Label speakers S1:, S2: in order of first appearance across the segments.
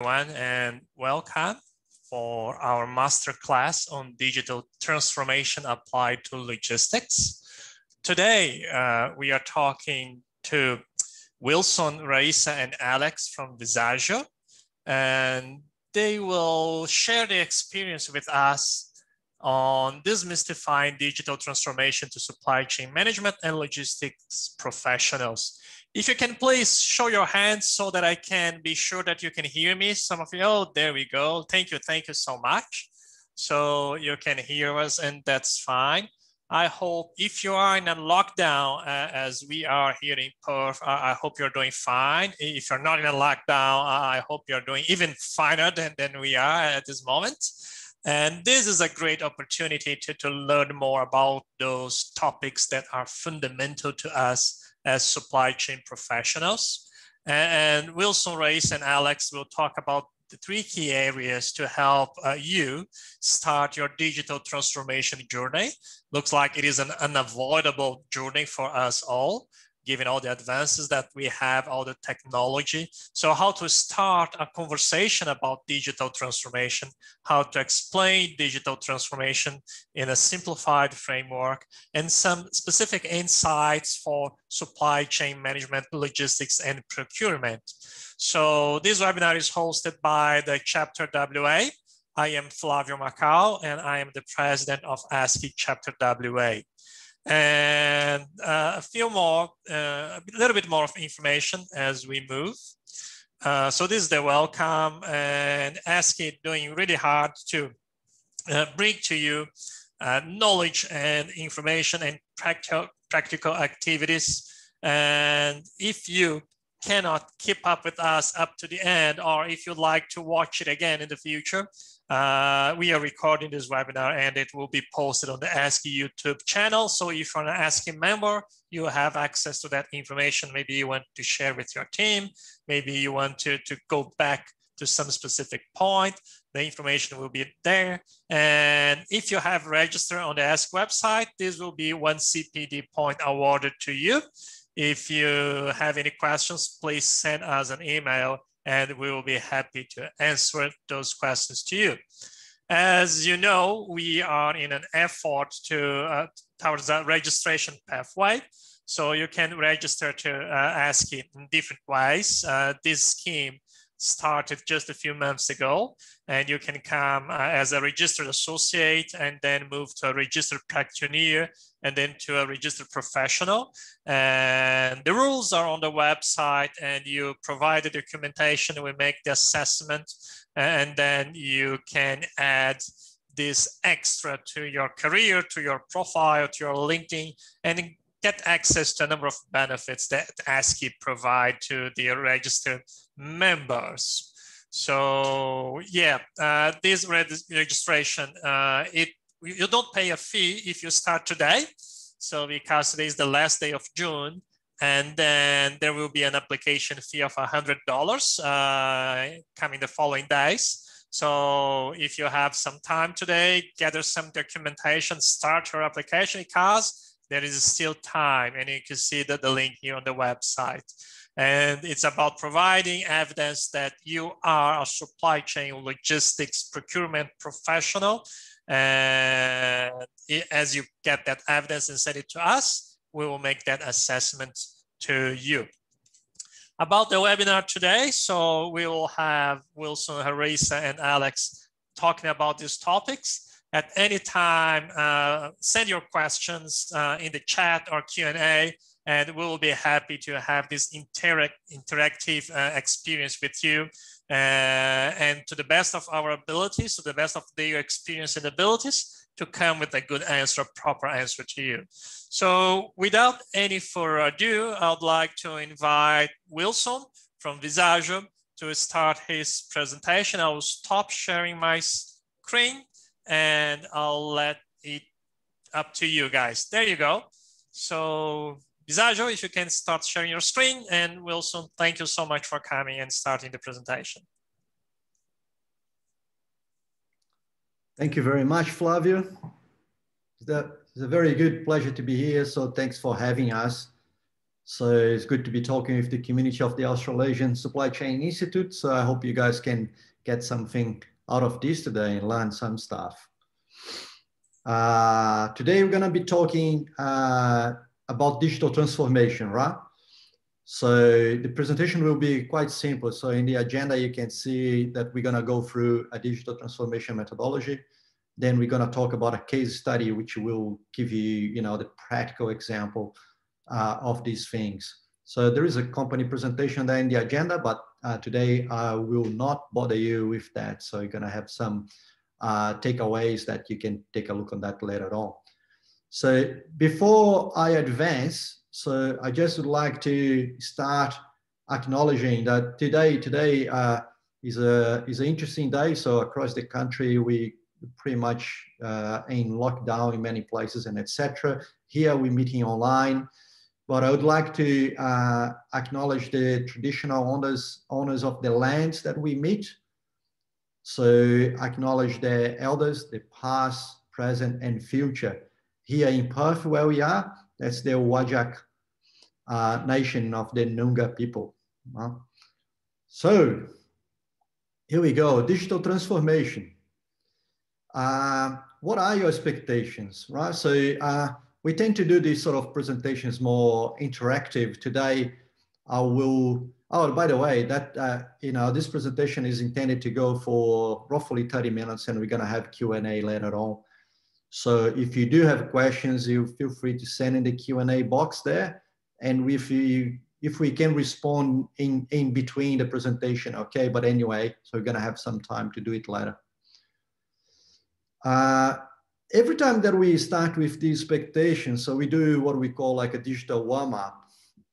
S1: everyone and welcome for our masterclass on digital transformation applied to logistics. Today, uh, we are talking to Wilson, Raíssa, and Alex from Visagio, and they will share their experience with us on demystifying digital transformation to supply chain management and logistics professionals. If you can please show your hands so that I can be sure that you can hear me. Some of you, oh, there we go. Thank you, thank you so much. So you can hear us and that's fine. I hope if you are in a lockdown, uh, as we are here in Perth, I, I, hope you're doing fine. If you're not in a lockdown, I hope you're doing even finer than, than we are at this moment. And this is a great opportunity to, to learn more about those topics that are fundamental to us as supply chain professionals. And Wilson, Race, and Alex will talk about the three key areas to help uh, you start your digital transformation journey. Looks like it is an unavoidable journey for us all given all the advances that we have, all the technology. So how to start a conversation about digital transformation, how to explain digital transformation in a simplified framework, and some specific insights for supply chain management, logistics, and procurement. So this webinar is hosted by the Chapter WA. I am Flavio Macau, and I am the president of ASCI Chapter WA and uh, a few more, uh, a little bit more of information as we move. Uh, so this is the welcome and ASCI doing really hard to bring to you knowledge and information and practical, practical activities. And if you cannot keep up with us up to the end, or if you'd like to watch it again in the future, uh, we are recording this webinar and it will be posted on the ASCI YouTube channel. So if you're an ASCI member, you have access to that information. Maybe you want to share with your team. Maybe you want to, to go back to some specific point. The information will be there. And if you have registered on the ASCI website, this will be one CPD point awarded to you. If you have any questions, please send us an email and we will be happy to answer those questions to you. As you know, we are in an effort to uh, towards that registration pathway. So you can register to uh, ask it in different ways. Uh, this scheme started just a few months ago and you can come uh, as a registered associate and then move to a registered practitioner and then to a registered professional. And the rules are on the website and you provide the documentation, we make the assessment and then you can add this extra to your career, to your profile, to your LinkedIn, and get access to a number of benefits that ASCI provide to the registered members. So yeah, uh, this registration, uh, it you don't pay a fee if you start today. So because today is the last day of June, and then there will be an application fee of $100 uh, coming the following days. So if you have some time today, gather some documentation, start your application because there is still time and you can see that the link here on the website. And it's about providing evidence that you are a supply chain logistics procurement professional. And as you get that evidence and send it to us, we will make that assessment to you. About the webinar today, so we will have Wilson, Raíssa, and Alex talking about these topics at any time, uh, send your questions uh, in the chat or Q&A, and we will be happy to have this interact interactive uh, experience with you. Uh, and to the best of our abilities, to the best of their experience and abilities, to come with a good answer, proper answer to you. So without any further ado, I'd like to invite Wilson from Visagio to start his presentation. I will stop sharing my screen and I'll let it up to you guys. There you go. So Visagio, if you can start sharing your screen and Wilson, thank you so much for coming and starting the presentation.
S2: Thank you very much, Flavio. It's a, it's a very good pleasure to be here. So thanks for having us. So it's good to be talking with the community of the Australasian Supply Chain Institute. So I hope you guys can get something out of this today and learn some stuff. Uh, today we're going to be talking uh, about digital transformation, right? So the presentation will be quite simple. So in the agenda, you can see that we're to go through a digital transformation methodology. Then we're to talk about a case study, which will give you, you know, the practical example uh, of these things. So there is a company presentation there in the agenda, but uh, today I will not bother you with that. So you're gonna have some uh, takeaways that you can take a look on that later on. So before I advance, so I just would like to start acknowledging that today, today uh, is a is an interesting day. So across the country, we pretty much uh, in lockdown in many places and etc. Here we're meeting online. But I would like to uh, acknowledge the traditional owners, owners of the lands that we meet. So acknowledge the elders, the past, present, and future. Here in Perth, where we are, that's the Whadjuk uh, nation of the Noongar people. Uh, so here we go, digital transformation. Uh, what are your expectations, right? So uh, we tend to do these sort of presentations more interactive. Today, I will, oh, by the way, that, uh, you know, this presentation is intended to go for roughly 30 minutes and we're gonna have Q&A later on. So if you do have questions, you feel free to send in the Q&A box there. And if you, if we can respond in, in between the presentation, okay, but anyway, so we're gonna have some time to do it later. Uh, every time that we start with the expectations, so we do what we call like a digital warm up.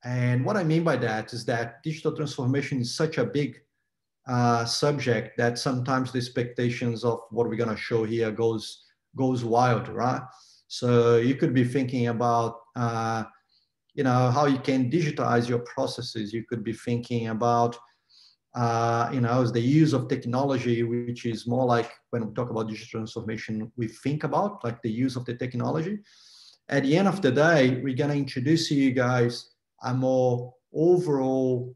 S2: And what I mean by that is that digital transformation is such a big uh, subject that sometimes the expectations of what we're to show here goes goes wild, right? So you could be thinking about, uh, you know, how you can digitize your processes. You could be thinking about uh, you know, the use of technology, which is more like when we talk about digital transformation, we think about like the use of the technology. At the end of the day, we're going to introduce you guys a more overall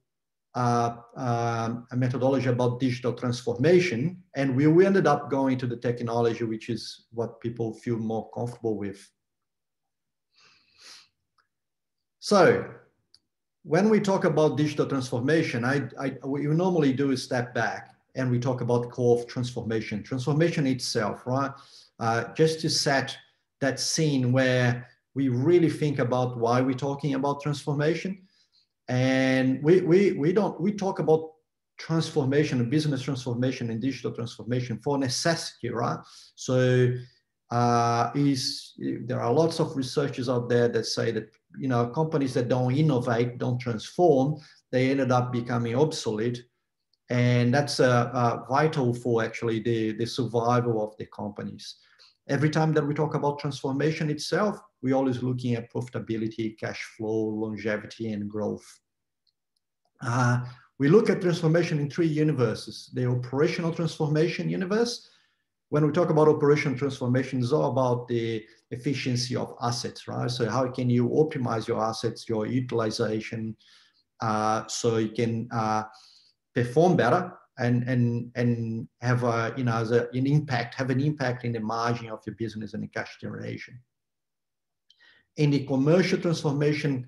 S2: uh, um, a methodology about digital transformation, and we, we ended up going to the technology, which is what people feel more comfortable with. So when we talk about digital transformation, I, I, we normally do a step back and we talk about core of transformation, transformation itself, right? Uh, just to set that scene where we really think about why we're talking about transformation. And we, we, we don't, we talk about transformation business transformation and digital transformation for necessity, right? So uh, is there are lots of researchers out there that say that you know companies that don't innovate, don't transform, they ended up becoming obsolete, and that's uh, uh, vital for actually the the survival of the companies. Every time that we talk about transformation itself, we're always looking at profitability, cash flow, longevity, and growth. Uh, we look at transformation in three universes: the operational transformation universe, when we talk about operational transformation, it's all about the efficiency of assets, right? So how can you optimize your assets, your utilization, uh, so you can uh, perform better and and and have a you know as a, an impact, have an impact in the margin of your business and the cash generation. In the commercial transformation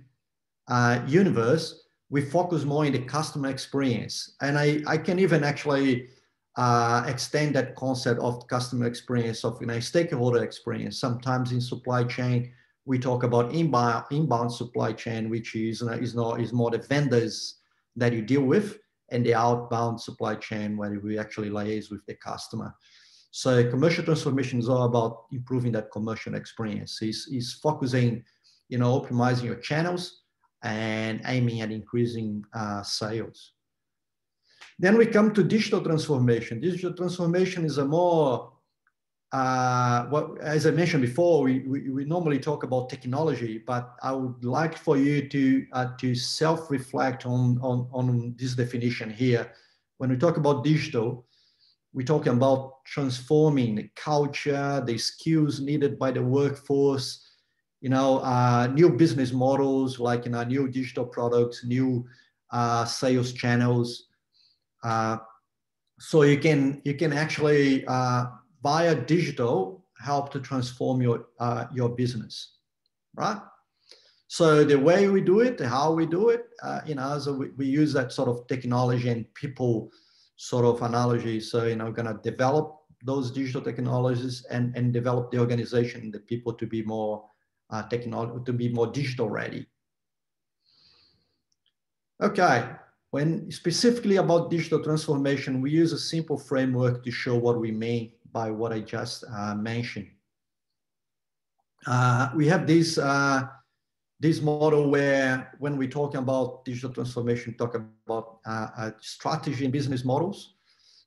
S2: uh, universe, we focus more in the customer experience, and I I can even actually uh, extend that concept of customer experience, of you know, stakeholder experience. Sometimes in supply chain, we talk about inbound, inbound supply chain, which is, is, not, is more the vendors that you deal with, and the outbound supply chain where we actually liaise with the customer. So commercial transformation is all about improving that commercial experience. Is is focusing, you know, optimizing your channels and aiming at increasing uh, sales. Then we come to digital transformation. Digital transformation is a more, uh, as I mentioned before, we, we, we, normally talk about technology, but I would like for you to, uh, to self-reflect on, on, on this definition here. When we talk about digital, we're talking about transforming the culture, the skills needed by the workforce, you know, uh, new business models like you know, new digital products, new uh, sales channels. Uh, so you can you can actually uh, via digital help to transform your uh, your business, right? So the way we do it, how we do it, uh, you know, so we, we use that sort of technology and people sort of analogy. So you know, we're gonna develop those digital technologies and and develop the organization, the people to be more uh, technology to be more digital ready. Okay, when specifically about digital transformation, we use a simple framework to show what we mean by what I just uh, mentioned. Uh, we have this uh, this model where when we're talking about digital transformation, talk about uh, strategy and business models.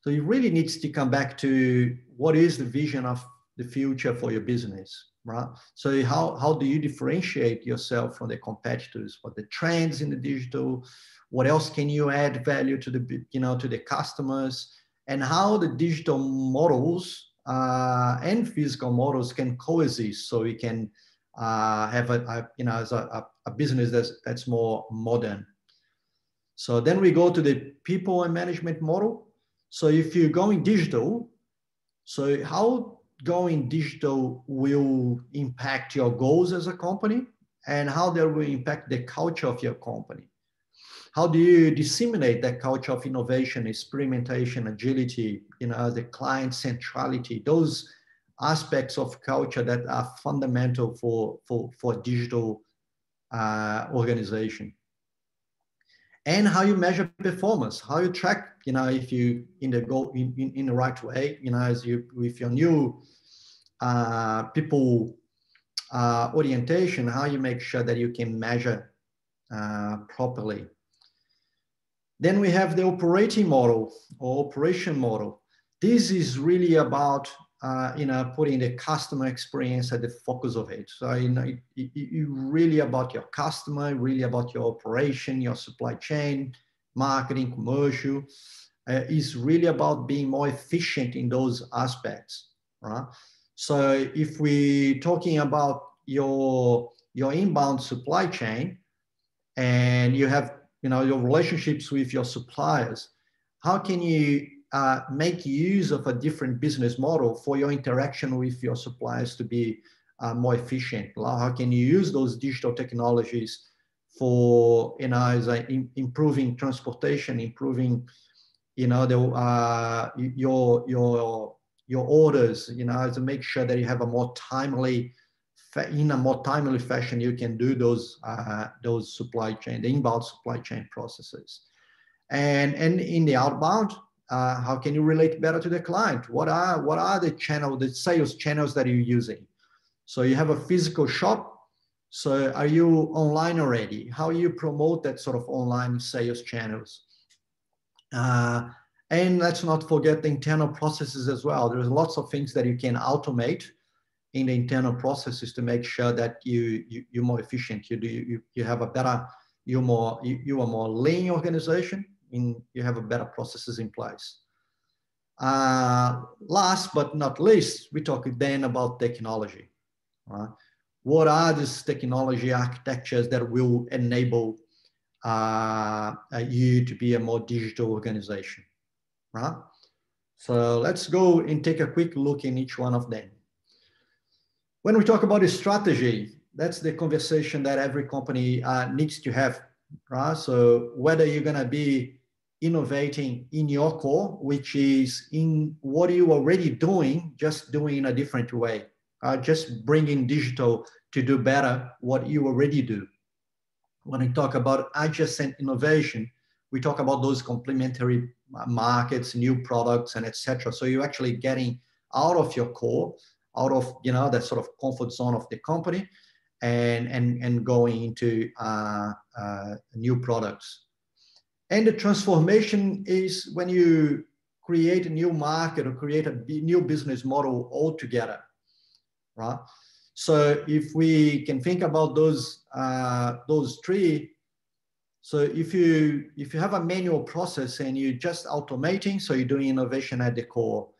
S2: So it really needs to come back to what is the vision of the future for your business right? So how, how do you differentiate yourself from the competitors? What the trends in the digital? What else can you add value to the, you know, to the customers? And how the digital models uh, and physical models can coexist so we can uh, have a, a, you know, a, a business that's, that's more modern. So then we go to the people and management model. So if you're going digital, so how going digital will impact your goals as a company and how they will impact the culture of your company. How do you disseminate that culture of innovation, experimentation, agility, you know, the client centrality, those aspects of culture that are fundamental for, for, for digital uh, organization and how you measure performance, how you track, you know, if you in the go in, in, in the right way, you know, as you with your new uh, people uh, orientation, how you make sure that you can measure uh, properly. Then we have the operating model or operation model. This is really about uh, you know putting the customer experience at the focus of it. So you know it, it, it really about your customer, really about your operation, your supply chain, marketing, commercial. Uh, is really about being more efficient in those aspects, right? So if we're talking about your your inbound supply chain and you have you know your relationships with your suppliers, how can you uh, make use of a different business model for your interaction with your suppliers to be uh, more efficient? How can you use those digital technologies for you know as improving transportation, improving you know the uh, your your your orders, you know, to make sure that you have a more timely, in a more timely fashion, you can do those uh, those supply chain, the inbound supply chain processes. And and in the outbound, uh, how can you relate better to the client? What are what are the channel, the sales channels that you're using? So you have a physical shop. So are you online already? How you promote that sort of online sales channels? Uh, and let's not forget the internal processes as well. There's lots of things that you can automate in the internal processes to make sure that you, you you're more efficient. You do you, you have a better you're more you, you are more lean organization. In you have a better processes in place. Uh, last but not least, we talk then about technology. Right? What are these technology architectures that will enable uh, you to be a more digital organization? right? So let's go and take a quick look in each one of them. When we talk about a strategy, that's the conversation that every company uh, needs to have, right? So whether you're gonna be innovating in your core, which is in what you already doing, just doing in a different way, uh, just bringing digital to do better what you already do. When we talk about adjacent innovation, we talk about those complementary markets, new products, and etc. So you're actually getting out of your core, out of you know that sort of comfort zone of the company, and and and going into uh, uh, new products. And the transformation is when you create a new market or create a new business model altogether, right? So if we can think about those uh, those three so if you if you have a manual process and you're just automating, so you're doing innovation at the core.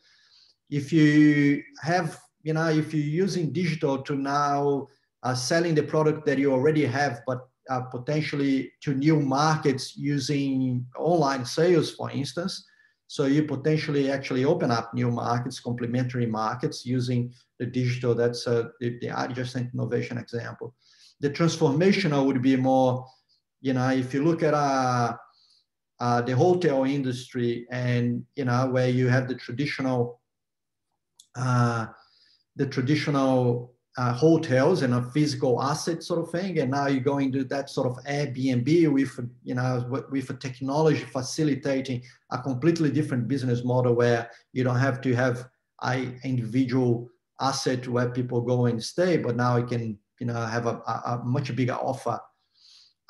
S2: If you have, you know, if you're using digital to now uh, selling the product that you already have, but uh, potentially to new markets using online sales, for instance. So you potentially actually open up new markets, complementary markets using the digital. That's uh, the, the adjacent innovation example. The transformational would be more, you know, if you look at uh, uh, the hotel industry and, you know, where you have the traditional, uh, the traditional uh, hotels and a physical asset sort of thing, and now you're going to that sort of Airbnb with you know with a technology facilitating a completely different business model where you don't have to have a individual asset where people go and stay, but now you can you know have a, a, a much bigger offer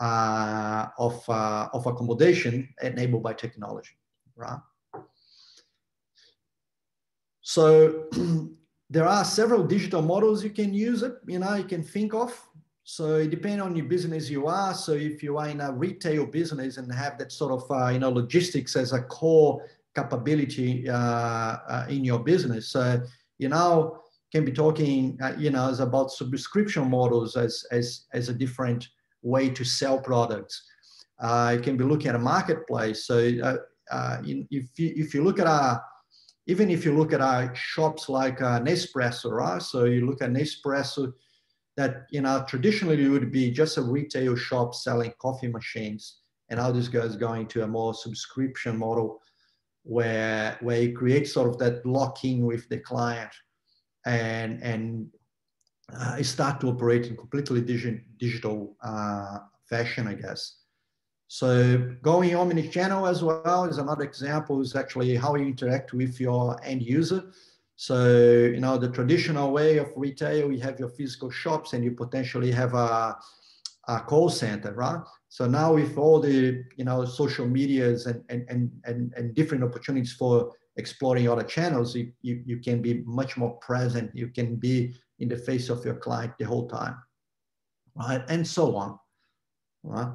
S2: uh, of uh, of accommodation enabled by technology, right? So there are several digital models you can use it, you know, you can think of. So it depends on your business you are. So if you are in a retail business and have that sort of, uh, you know, logistics as a core capability uh, uh, in your business, so you know, can be talking, uh, you know, as about subscription models as, as, as a different way to sell products. Uh, you can be looking at a marketplace. So uh, in, if, you, if you look at a, even if you look at our shops like uh, Nespresso, right? So you look at Nespresso, that you know traditionally would be just a retail shop selling coffee machines, and now this guy's going to a more subscription model, where where you create sort of that lock-in with the client, and and uh, start to operate in completely digital digital uh, fashion, I guess. So going omni-channel as well is another example is actually how you interact with your end user. So, you know, the traditional way of retail, you have your physical shops and you potentially have a, a call center, right? So now with all the, you know, social medias and, and, and, and, and different opportunities for exploring other channels, you, you, you can be much more present. You can be in the face of your client the whole time, right? And so on, right?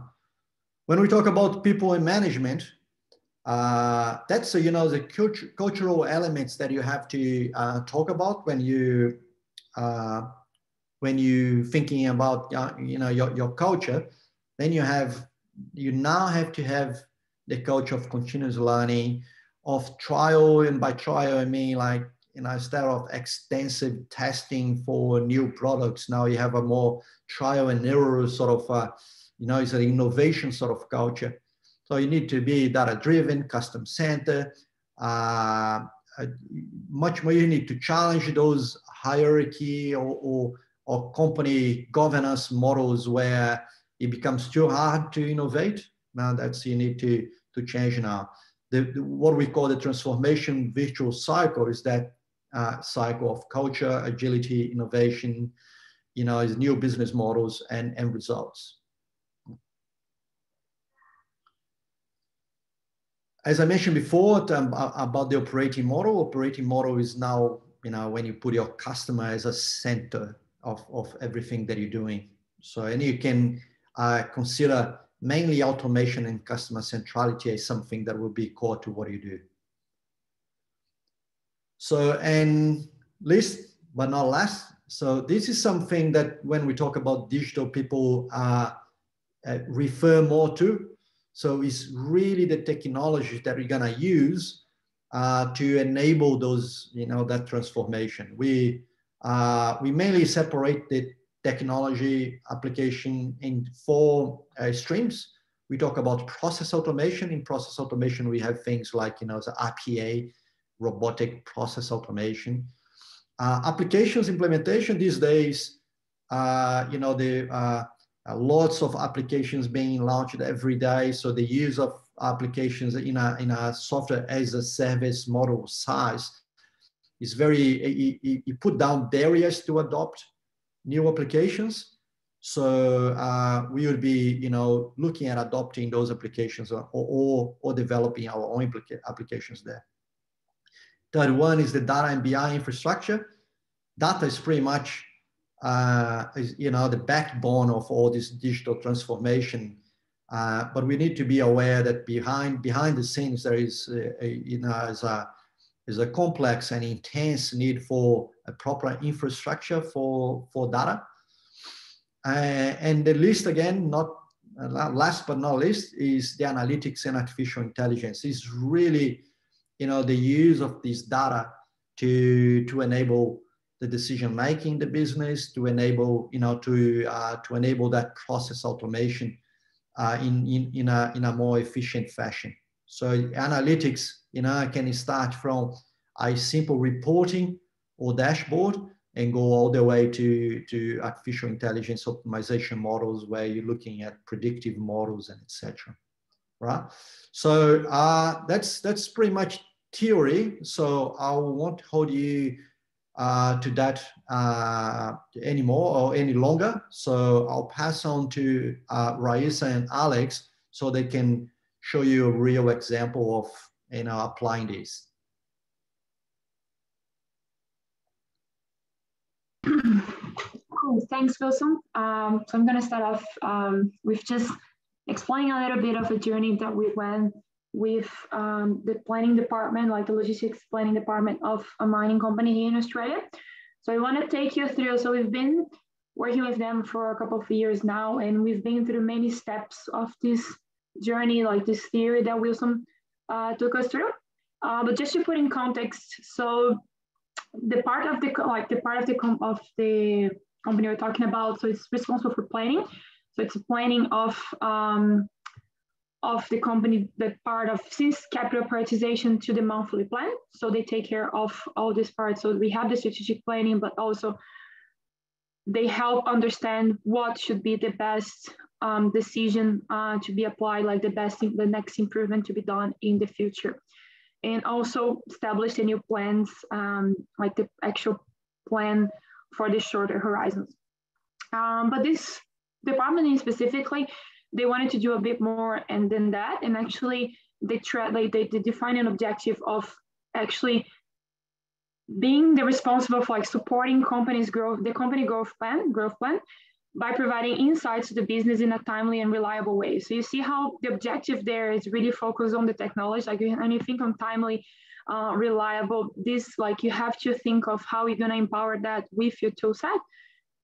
S2: When we talk about people in management, uh, that's you know the cult- cultural elements that you have to uh, talk about when you uh, when you thinking about uh, you know your, your culture. Then you have you now have to have the culture of continuous learning, of trial, and by trial I mean like you know instead of extensive testing for new products, now you have a more trial and error sort of uh, you know, it's an innovation sort of culture. So you need to be data driven, custom center, uh, uh, much more you need to challenge those hierarchy or, or, or, company governance models where it becomes too hard to innovate. Now that's you need to, to change now. The, the what we call the transformation virtual cycle is that uh, cycle of culture, agility, innovation, you know, is new business models and, and results. As I mentioned before um, about the operating model, operating model is now, you know, when you put your customer as a center of, of everything that you're doing. So, and you can uh, consider mainly automation and customer centrality as something that will be core to what you do. So, and least but not last, so this is something that when we talk about digital, people uh, uh, refer more to. So it's really the technology that we're gonna use uh, to enable those, you know, that transformation. We uh, we mainly separate the technology application in four uh, streams. We talk about process automation. In process automation, we have things like, you know, the RPA, robotic process automation. Uh, applications implementation these days, uh, you know, the uh, lots of applications being launched every day. So the use of applications in a, in a software as a service model size is very, you put down barriers to adopt new applications. So uh, we would be, you know, looking at adopting those applications or, or, or developing our own applications there. Third one is the data and BI infrastructure. Data is pretty much uh, is, you know, the backbone of all this digital transformation. Uh, but we need to be aware that behind behind the scenes there is, a, a, you know, is a is a complex and intense need for a proper infrastructure for for data. Uh, and the list again, not last but not least, is the analytics and artificial intelligence. Is really, you know, the use of this data to to enable the decision making in the business, to enable, you know, to uh, to enable that process automation uh, in, in in a in a more efficient fashion. So analytics, you know, can start from a simple reporting or dashboard and go all the way to, to artificial intelligence optimization models where you're looking at predictive models and etc. Right? So uh, that's that's pretty much theory. So I won't hold you uh, to that uh, anymore or any longer. So I'll pass on to uh, Raíssa and Alex so they can show you a real example of you know applying this.
S3: Cool, thanks Wilson. Um, so I'm gonna start off um, with just explaining a little bit of a journey that we went with um, the planning department, like the logistics planning department of a mining company here in Australia. So I want to take you through. So we've been working with them for a couple of years now, and we've been through many steps of this journey, like this theory that Wilson uh, took us through. Uh, but just to put in context, so the part of the like the part of the com- of the company we're talking about, so it's responsible for planning. So it's planning of um, of the company that part of since capital prioritization to the monthly plan. So they take care of all this part. So we have the strategic planning, but also they help understand what should be the best um, decision uh, to be applied, like the best, the next improvement to be done in the future. And also establish the new plans, um, like the actual plan for the shorter horizons. Um, but this department specifically, they wanted to do a bit more and than that. And actually they try, like they, they define an objective of actually being the responsible for like supporting companies growth, the company growth plan, growth plan, by providing insights to the business in a timely and reliable way. So you see how the objective there is really focused on the technology. Like when you think on timely, uh, reliable, this like you have to think of how you're gonna empower that with your tool set.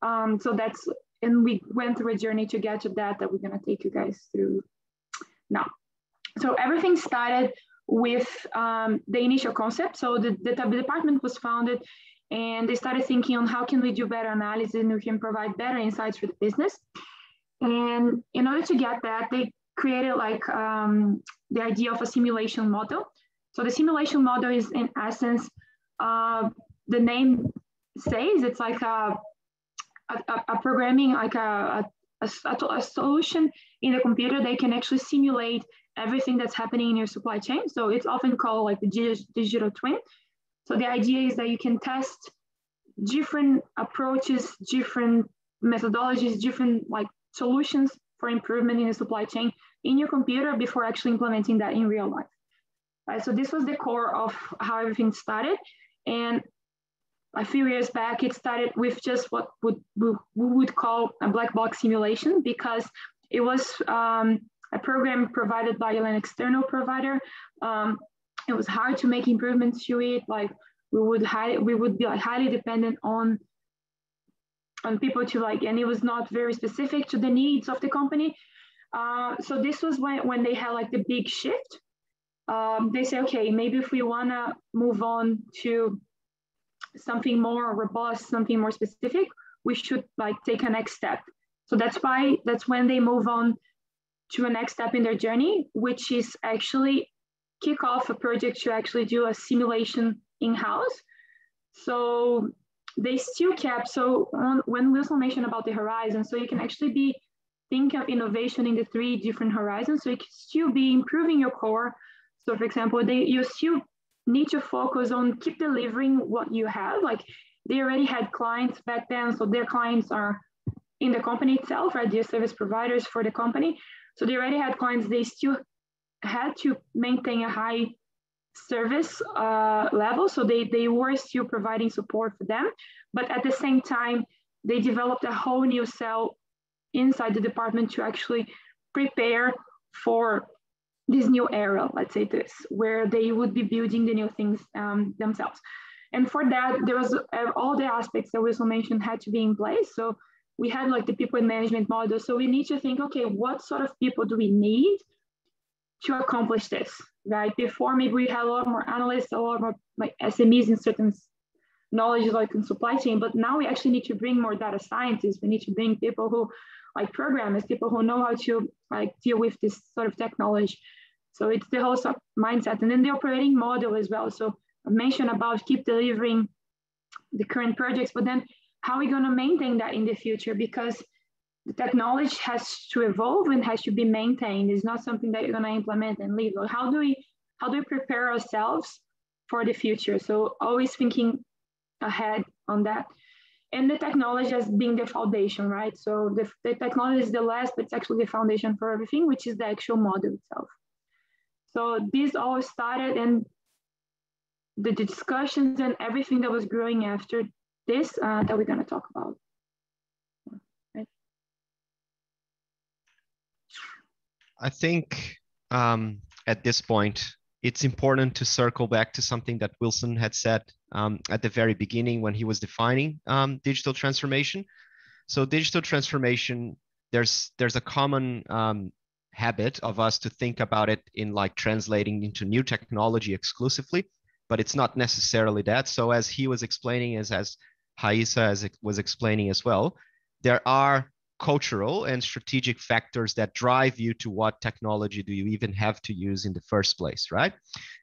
S3: Um, so that's and we went through a journey to get to that that we're gonna take you guys through now. So everything started with um, the initial concept. So the, the, the department was founded and they started thinking on how can we do better analysis and we can provide better insights for the business. And in order to get that, they created like um, the idea of a simulation model. So the simulation model is in essence, uh, the name says it's like a, a, programming, like a, a, a, solution in the computer. They can actually simulate everything that's happening in your supply chain. So it's often called like the digital twin. So the idea is that you can test different approaches, different methodologies, different like solutions for improvement in the supply chain in your computer before actually implementing that in real life. Right, so this was the core of how everything started. And a few years back, it started with just what would, we would call a black box simulation because it was um, a program provided by an external provider um, it was hard to make improvements to it. Like we would we would be like highly dependent on on people to like, and it was not very specific to the needs of the company. Uh, so this was when when they had like the big shift. Um, they say, okay, maybe if we wanna move on to something more robust, something more specific, we should like take a next step. So that's why that's when they move on to a next step in their journey, which is actually kick off a project to actually do a simulation in-house. So they still kept, so on, when Wilson mentioned about the horizon, so you can actually be think of innovation in the three different horizons. So you can still be improving your core. So for example, they you still need to focus on keep delivering what you have. Like they already had clients back then, so their clients are in the company itself, right? They're service providers for the company. So they already had clients. They still had to maintain a high service uh, level. So they, they were still providing support for them. But at the same time, they developed a whole new cell inside the department to actually prepare for this new era, let's say this, where they would be building the new things um, themselves. And for that, there was uh, all the aspects that Wilson mentioned had to be in place. So we had like the people in management model. So we need to think, okay, what sort of people do we need to accomplish this, right? Before maybe we had a lot more analysts, a lot more like SMEs in certain knowledge like in supply chain, but now we actually need to bring more data scientists. We need to bring people who like programmers, people who know how to like deal with this sort of technology. So it's the whole sort of mindset. And then the operating model as well. So I mentioned about keep delivering the current projects, but then how are we going to maintain that in the future? Because the technology has to evolve and has to be maintained. It's not something that you're going to implement and leave. Or How do we how do we prepare ourselves for the future? So always thinking ahead on that. And the technology as being the foundation, right? So the, the technology is the last, but it's actually the foundation for everything, which is the actual model itself. So this all started and the discussions and everything that was growing after this uh, that we're going to talk about.
S4: I think um, at this point, it's important to circle back to something that Wilson had said um, at the very beginning when he was defining um, digital transformation. So digital transformation, there's there's a common um, habit of us to think about it in like translating into new technology exclusively, but it's not necessarily that. So as he was explaining, as as Raíssa as was explaining as well, there are cultural and strategic factors that drive you to what technology do you even have to use in the first place, right?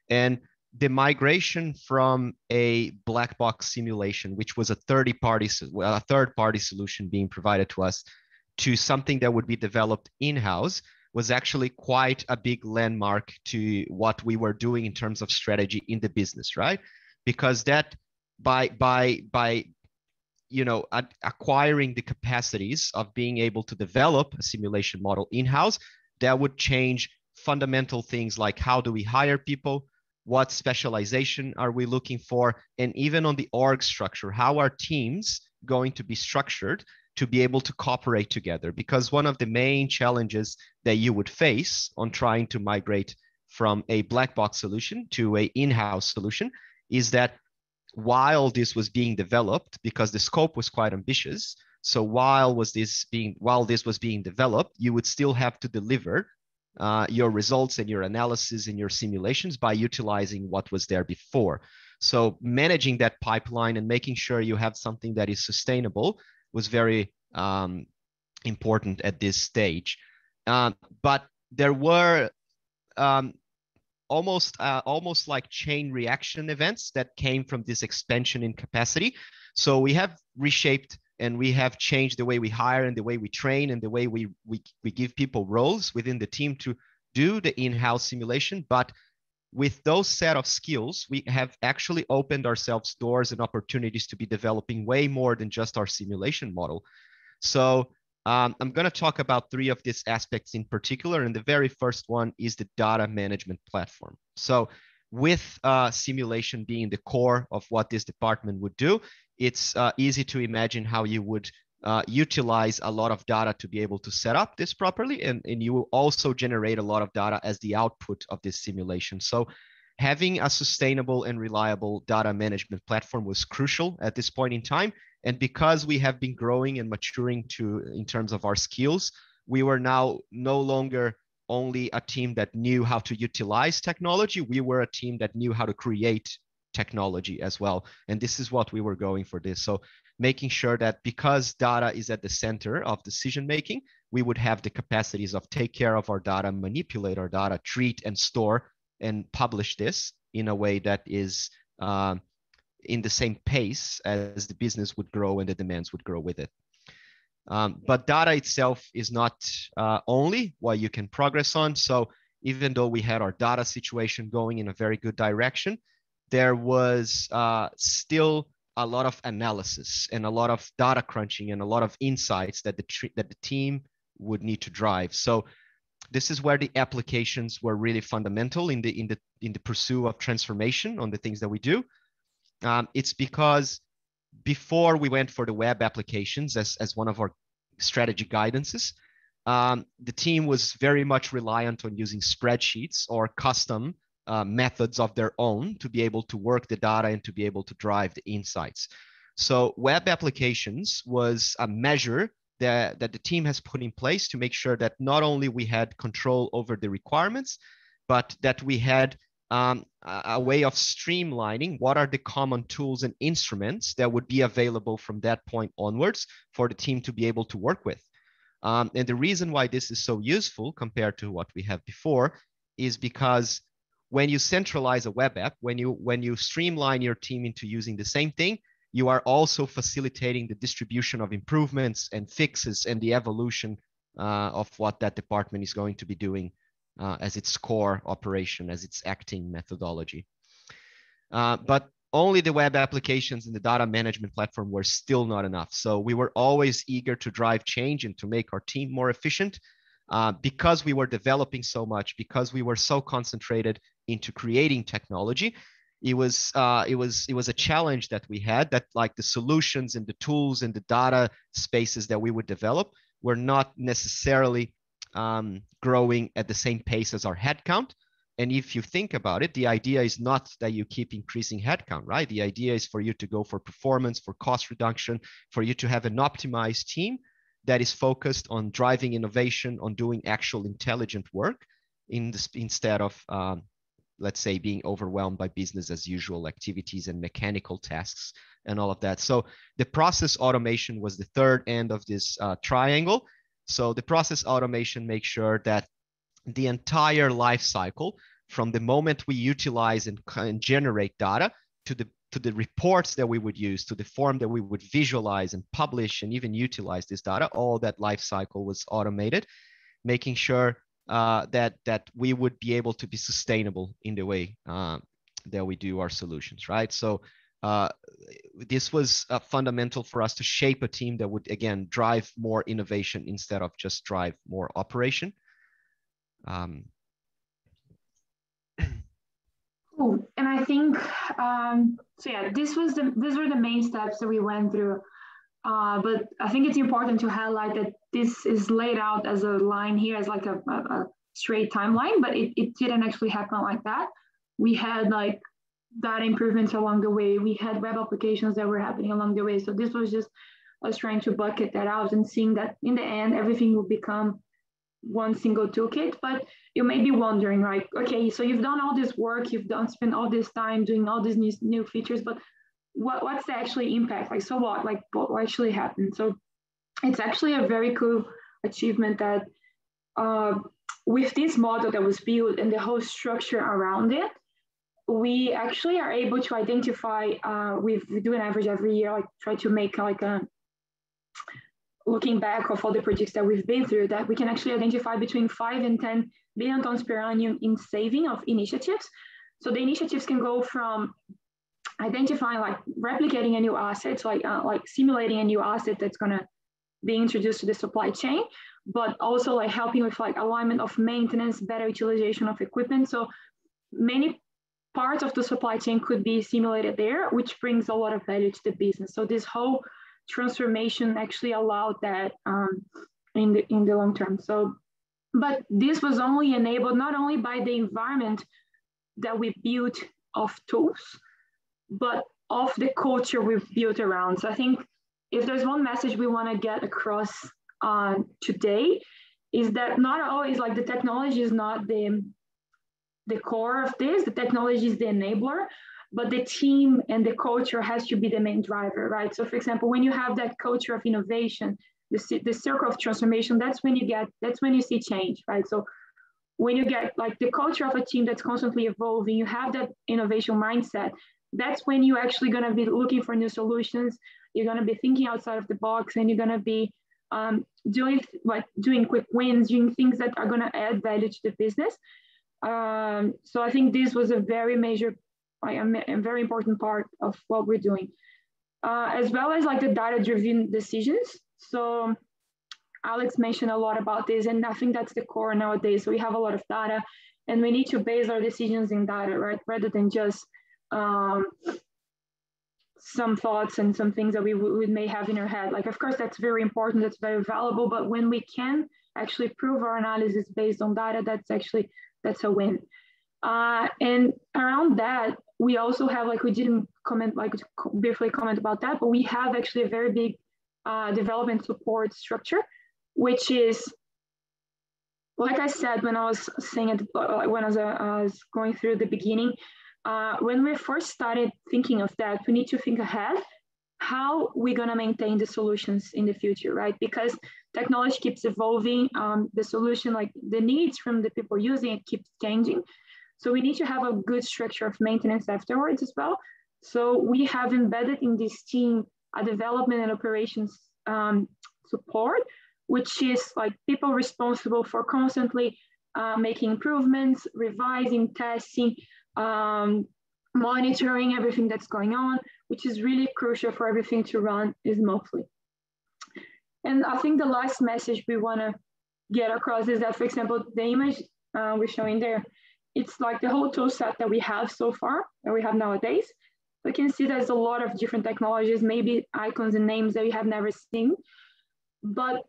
S4: And the migration from a black box simulation, which was a third party, a third party solution being provided to us, to something that would be developed in house was actually quite a big landmark to what we were doing in terms of strategy in the business, right? Because that by by by you know acquiring the capacities of being able to develop a simulation model in-house that would change fundamental things like how do we hire people what specialization are we looking for and even on the org structure how are teams going to be structured to be able to cooperate together? Because one of the main challenges that you would face on trying to migrate from a black box solution to a in-house solution is that while this was being developed, because the scope was quite ambitious, so while was this being while this was being developed, you would still have to deliver uh, your results and your analysis and your simulations by utilizing what was there before. So managing that pipeline and making sure you have something that is sustainable was very um, important at this stage. Uh, but there were um, almost uh, almost like chain reaction events that came from this expansion in capacity. So we have reshaped and we have changed the way we hire and the way we train and the way we we, we give people roles within the team to do the in-house simulation. But with those set of skills, we have actually opened ourselves doors and opportunities to be developing way more than just our simulation model. So um, I'm going to talk about three of these aspects in particular. And the very first one is the data management platform. So, with uh, simulation being the core of what this department would do, it's uh, easy to imagine how you would uh, utilize a lot of data to be able to set up this properly. And, and you will also generate a lot of data as the output of this simulation. So, having a sustainable and reliable data management platform was crucial at this point in time and because we have been growing and maturing to in terms of our skills, we were now no longer only a team that knew how to utilize technology. We were a team that knew how to create technology as well. And this is what we were going for this. So making sure that because data is at the center of decision making, we would have the capacities of take care of our data, manipulate our data, treat and store and publish this in a way that is um, in the same pace as the business would grow and the demands would grow with it. Um, but data itself is not uh, only what you can progress on. So even though we had our data situation going in a very good direction, there was uh, still a lot of analysis and a lot of data crunching and a lot of insights that the that the team would need to drive. So this is where the applications were really fundamental in the in the in the pursuit of transformation on the things that we do. Um, it's because before we went for the web applications as, as one of our strategy guidances, um, the team was very much reliant on using spreadsheets or custom uh, methods of their own to be able to work the data and to be able to drive the insights. So web applications was a measure that, that the team has put in place to make sure that not only we had control over the requirements, but that we had um, a way of streamlining what are the common tools and instruments that would be available from that point onwards for the team to be able to work with. Um, and the reason why this is so useful compared to what we have before is because when you centralize a web app, when you when you streamline your team into using the same thing, you are also facilitating the distribution of improvements and fixes and the evolution uh, of what that department is going to be doing uh, as its core operation, as its acting methodology. Uh, but only the web applications and the data management platform were still not enough. So we were always eager to drive change and to make our team more efficient uh, because we were developing so much, because we were so concentrated into creating technology. It was uh, it was it was a challenge that we had that like the solutions and the tools and the data spaces that we would develop were not necessarily um, growing at the same pace as our headcount. And if you think about it, the idea is not that you keep increasing headcount, right? The idea is for you to go for performance, for cost reduction, for you to have an optimized team that is focused on driving innovation, on doing actual intelligent work in this, instead of, um, let's say, being overwhelmed by business as usual activities and mechanical tasks and all of that. So the process automation was the third end of this uh, triangle. So the process automation makes sure that the entire life cycle from the moment we utilize and, and generate data to the to the reports that we would use, to the form that we would visualize and publish and even utilize this data, all that life cycle was automated, making sure uh, that that we would be able to be sustainable in the way uh, that we do our solutions, right? So uh, this was uh, fundamental for us to shape a team that would again drive more innovation instead of just drive more operation. Um,
S3: cool. And I think um, so. Yeah, this was the these were the main steps that we went through. Uh, but I think it's important to highlight that this is laid out as a line here as like a, a, a straight timeline, but it, it didn't actually happen like that. We had like data improvements along the way. We had web applications that were happening along the way. So this was just us trying to bucket that out and seeing that in the end, everything will become one single toolkit. But you may be wondering, right? Okay, so you've done all this work, you've done spent all this time doing all these new, new features, but what, what's the actually impact? Like, so what? Like, what actually happened? So it's actually a very cool achievement that uh, with this model that was built and the whole structure around it, we actually are able to identify, uh, we do an average every year, like try to make like a, looking back of all the projects that we've been through, that we can actually identify between five and 10 billion tons per annum in saving of initiatives. So the initiatives can go from identifying like replicating a new asset, like, uh, like simulating a new asset that's gonna be introduced to the supply chain, but also like helping with like alignment of maintenance, better utilization of equipment. So many parts of the supply chain could be simulated there, which brings a lot of value to the business. So this whole transformation actually allowed that um, in the in the long term. So, but this was only enabled not only by the environment that we built of tools, but of the culture we've built around. So I think if there's one message we want to get across uh, today, is that not always like the technology is not the the core of this. The technology is the enabler, but the team and the culture has to be the main driver, right? So, for example, when you have that culture of innovation, the, the circle of transformation, that's when you get, that's when you see change, right? So, when you get like the culture of a team that's constantly evolving, you have that innovation mindset. That's when you're actually going to be looking for new solutions. You're going to be thinking outside of the box, and you're going to be um, doing like doing quick wins, doing things that are going to add value to the business. Um, so I think this was a very major, a very important part of what we're doing, uh, as well as like the data-driven decisions. So Alex mentioned a lot about this, and I think that's the core nowadays. So we have a lot of data, and we need to base our decisions in data, right, rather than just um, some thoughts and some things that we, we may have in our head. Like, of course, that's very important, that's very valuable, but when we can actually prove our analysis based on data, that's actually that's a win. Uh, and around that, we also have like we didn't comment like briefly comment about that, but we have actually a very big uh, development support structure, which is, like I said when I was saying it, uh, when I was, uh, I was going through the beginning, uh, when we first started thinking of that, we need to think ahead how we're going to maintain the solutions in the future, right? Because technology keeps evolving. Um, the solution, like the needs from the people using it, keeps changing. So we need to have a good structure of maintenance afterwards as well. So we have embedded in this team a development and operations um, support, which is like people responsible for constantly uh, making improvements, revising, testing, um, monitoring everything that's going on, which is really crucial for everything to run smoothly. And I think the last message we want to get across is that, for example, the image uh, we're showing there, it's like the whole tool set that we have so far, that we have nowadays. We can see there's a lot of different technologies, maybe icons and names that you have never seen. But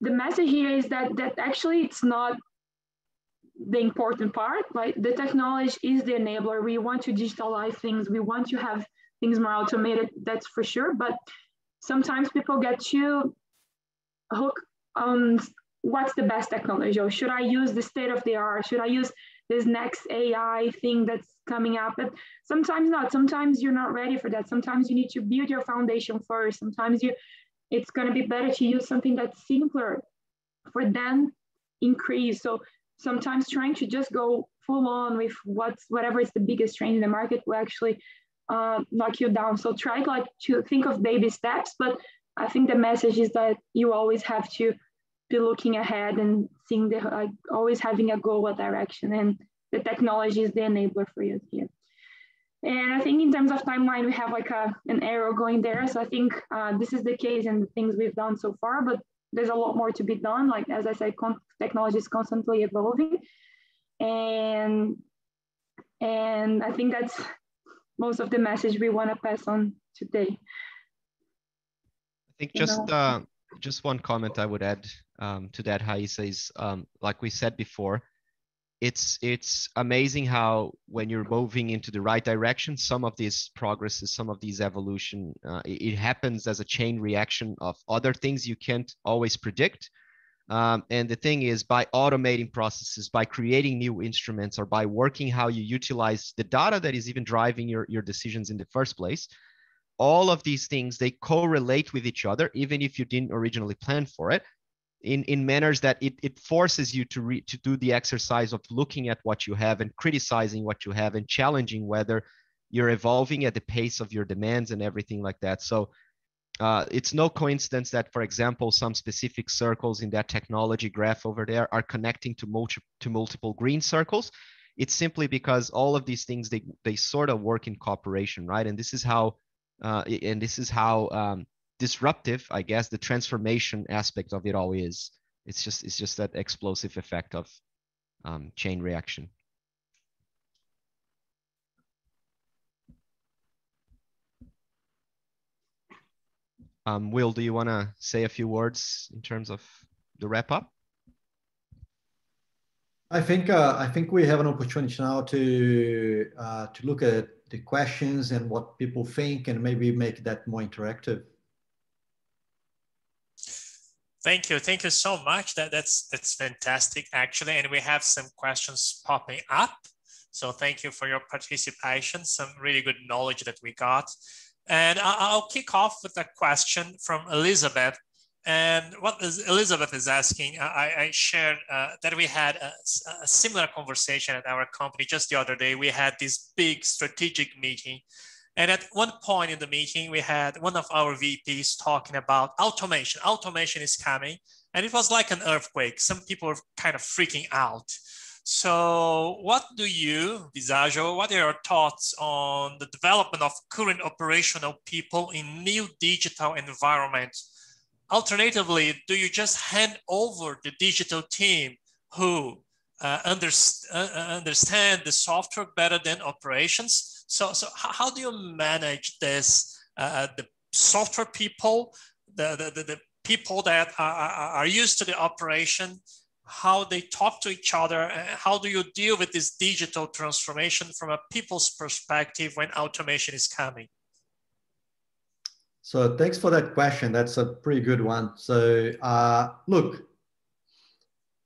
S3: the message here is that, that actually it's not the important part, right? The technology is the enabler. We want to digitalize things. We want to have things more automated, that's for sure. But sometimes people get too hooked on what's the best technology or should I use the state of the art? Should I use this next AI thing that's coming up? But sometimes not. Sometimes you're not ready for that. Sometimes you need to build your foundation first. Sometimes you it's going to be better to use something that's simpler for then increase. So sometimes trying to just go full on with what's whatever is the biggest trend in the market will actually uh, knock you down. So try like to think of baby steps, but I think the message is that you always have to be looking ahead and seeing the like always having a goal, a direction, and the technology is the enabler for you here. And I think in terms of timeline, we have like a, an arrow going there. So I think uh, this is the case and the things we've done so far, but there's a lot more to be done. Like, as I said, technology is constantly evolving. And, and I think that's most of the message we want to pass on today.
S4: I think just uh, just one comment I would add um, to that, Raíssa, is um, like we said before, it's it's amazing how when you're moving into the right direction, some of these progresses, some of these evolution, uh, it, it, happens as a chain reaction of other things you can't always predict. Um, and the thing is, by automating processes, by creating new instruments, or by working how you utilize the data that is even driving your, your decisions in the first place, all of these things they correlate with each other, even if you didn't originally plan for it, in, in manners that it, it forces you to re, to do the exercise of looking at what you have and criticizing what you have and challenging whether you're evolving at the pace of your demands and everything like that. So uh, it's no coincidence that, for example, some specific circles in that technology graph over there are connecting to, multi- to multiple green circles. It's simply because all of these things they they sort of work in cooperation, right? And this is how uh, and this is how um, disruptive, I guess, the transformation aspect of it all is. It's just it's just that explosive effect of um, chain reaction. Um, Will, do you want to say a few words in terms of the wrap up?
S2: I think uh, I think we have an opportunity now to uh, to look at the questions and what people think, and maybe make that more interactive.
S1: Thank you, thank you so much. That that's that's fantastic, actually, and we have some questions popping up. So thank you for your participation. Some really good knowledge that we got. And I'll kick off with a question from Elizabeth. And what Elizabeth is asking, I, I shared uh, that we had a, a, similar conversation at our company just the other day. We had this big strategic meeting. And at one point in the meeting, we had one of our VPs talking about automation. Automation is coming. And it was like an earthquake. Some people were kind of freaking out. So what do you, Visagio, what are your thoughts on the development of current operational people in new digital environments? Alternatively, do you just hand over the digital team who uh, uh, uh understand the software better than operations? So, so how do you manage this, uh, uh, the software people, the, the, the, the people that are, are used to the operation how they talk to each other how do you deal with this digital transformation from a people's perspective when automation is coming
S2: So thanks for that question. That's a pretty good one. So uh, look,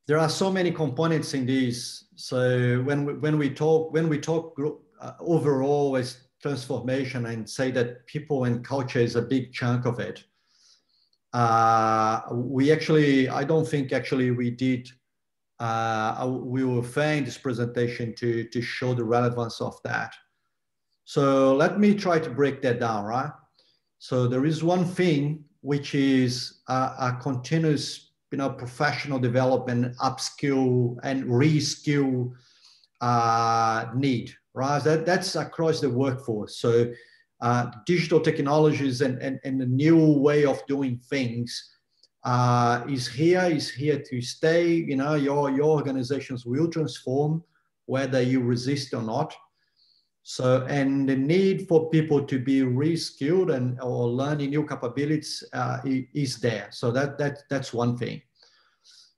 S2: there are so many components in these. So when we, when we talk when we talk uh, overall as transformation and say that people and culture is a big chunk of it, uh, we actually I don't think actually we did. Uh, we were fair this presentation to to show the relevance of that. So let me try to break that down, right? So there is one thing which is a, a continuous you know, professional development, upskill and reskill uh, need, right? That, that's across the workforce. So uh, digital technologies and, and, and the new way of doing things uh, is here, is here to stay. You know, your, your organizations will transform whether you resist or not. So, and the need for people to be reskilled and or learning new capabilities uh, is there. So that, that, that's one thing.